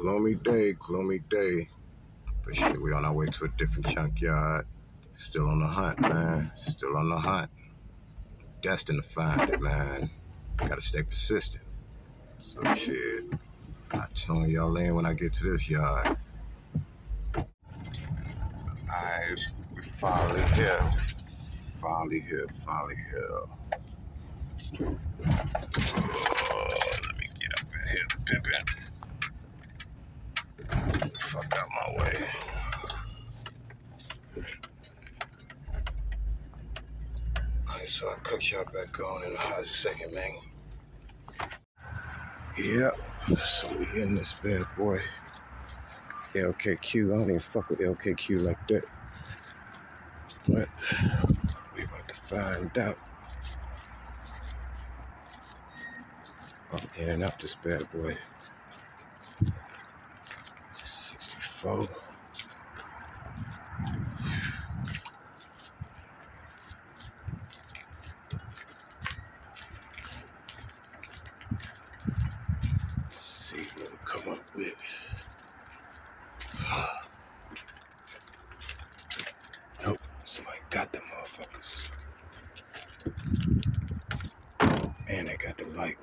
gloomy day, gloomy day. But shit, we on our way to a different junkyard. Still on the hunt, man. Still on the hunt. Destined to find it, man. Gotta stay persistent. So shit, I'll tune y'all in when I get to this yard. I we finally here. Finally here, finally here. Oh, let me get up in here, pimpin'. Fuck out my way. Alright, so I cook y'all back on in a hot second, man. Yep, so we in this bad boy. LKQ, I don't even fuck with LKQ like that. But we about to find out. I'm in and out this bad boy. 64. See what we come up with. Nope, somebody got motherfuckers. And they got the light.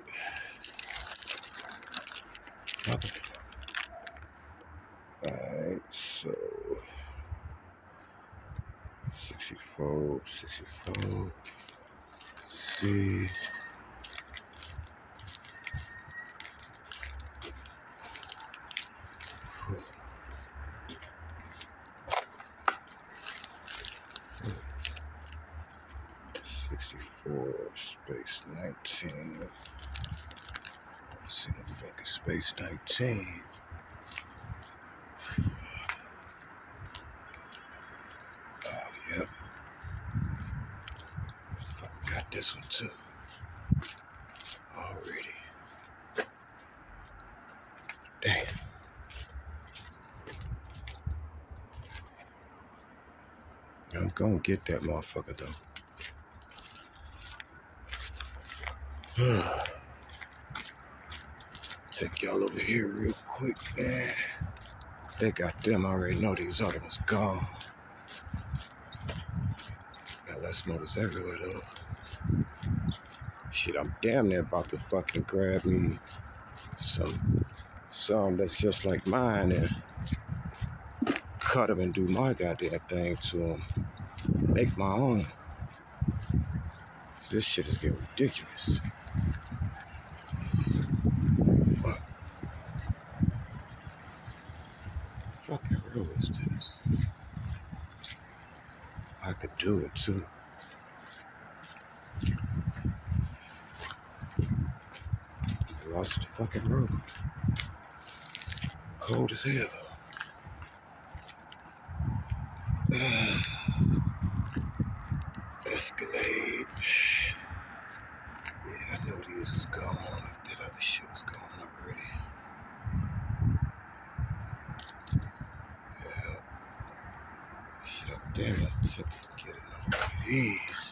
Alright, so 64, 64. C. Sixty-four space nineteen. Let's see the fucking space nineteen. Oh yep. Fucking got this one too. Already. Damn. I'm gonna get that motherfucker though. Take y'all over here real quick, man. They got them I already know these other ones gone. Got LS motors everywhere though. Shit, I'm damn near about to fucking grab me some some that's just like mine and cut them and do my goddamn thing to them. Make my own. This shit is getting ridiculous. Fuck. Fucking real is this? I could do it too. Lost the fucking road. Cold as hell. Escalade. Yeah, I know these is gone. If that other shit was gone already. Yeah. Shit, I'm damn near tempted to get enough of these.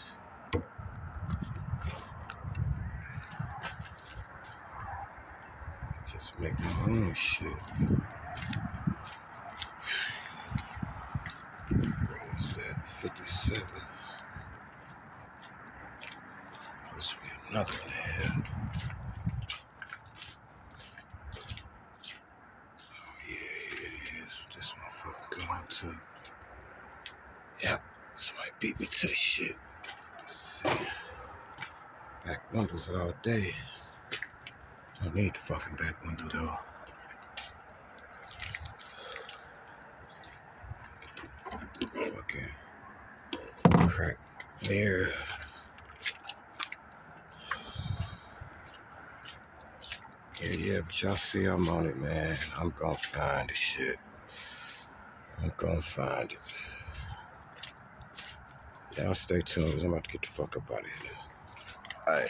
Own shit. Where is that? 57. Supposed to be another one here. Oh yeah, it is. This motherfucker going to. Yep, somebody beat me to the shit. Let's see. Back windows all day. I need the fucking back window though. Crack mirror. Yeah, yeah, but y'all see I'm on it, man. I'm gonna find the shit. I'm gonna find it. Y'all stay tuned, I'm about to get the fuck up out of here. Alright.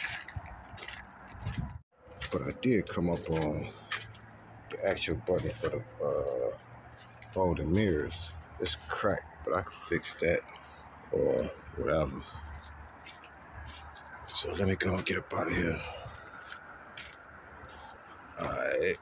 But I did come up on the actual button for the uh, folding mirrors. It's cracked, but I can fix that or whatever. So let me go and get up out of here. Alright.